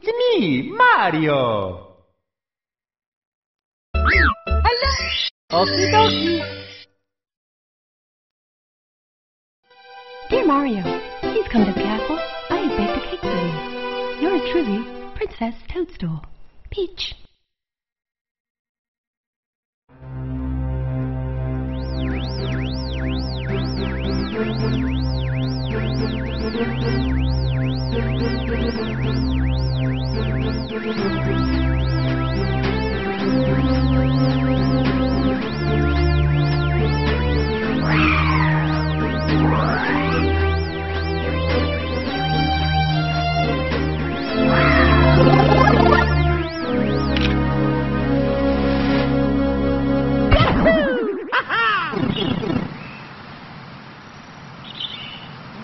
It's me, Mario. Hello. Okie dokie. Dear Mario, please come to the castle. I have baked a cake for you. Yours truly, Princess Toadstool. Peach.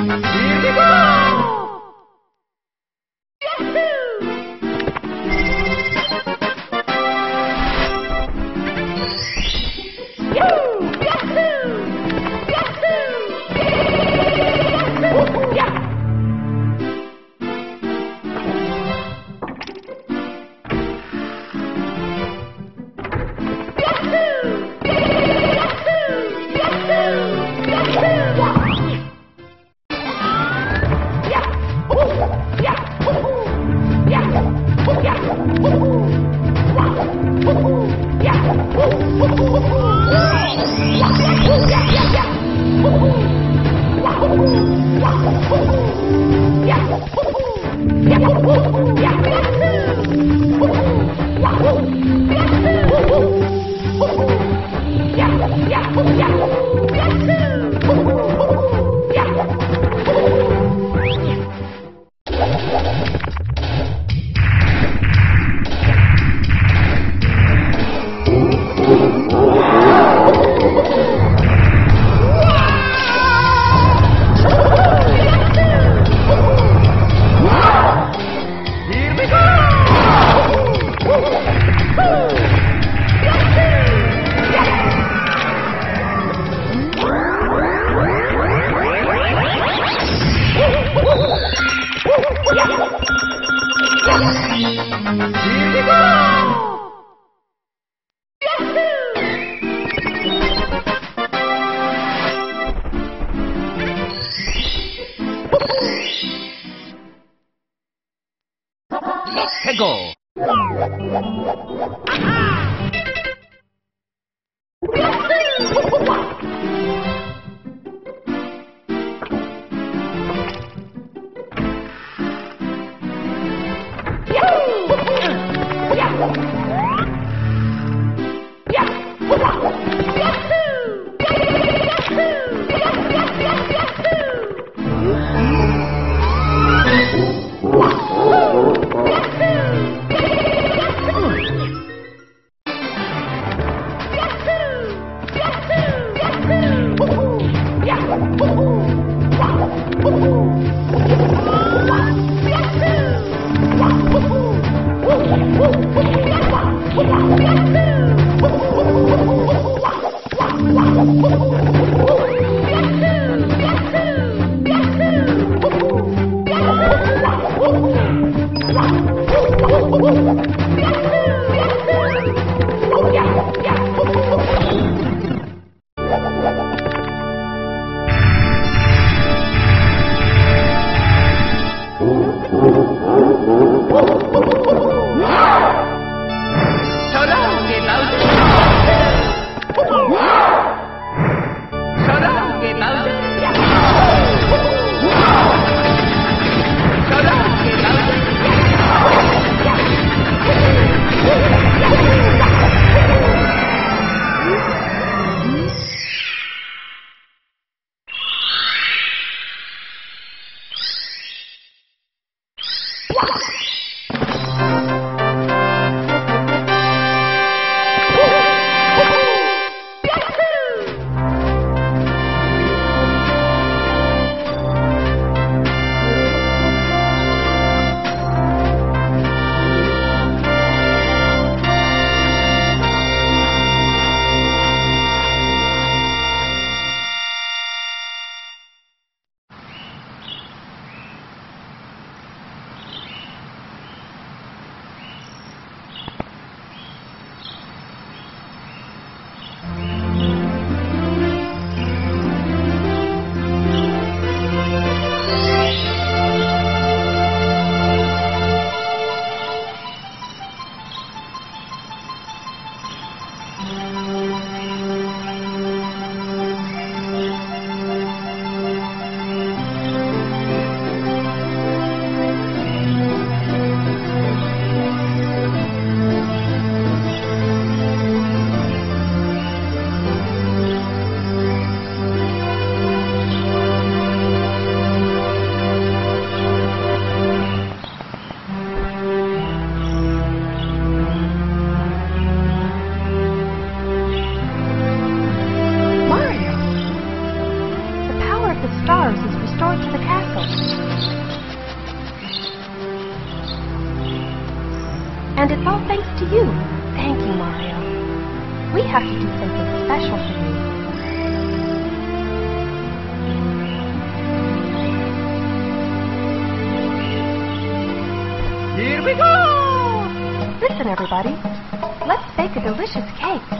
Let's go. And it's all thanks to you. Thank you, Mario. We have to do something special for you. Here we go! Listen, everybody. Let's bake a delicious cake.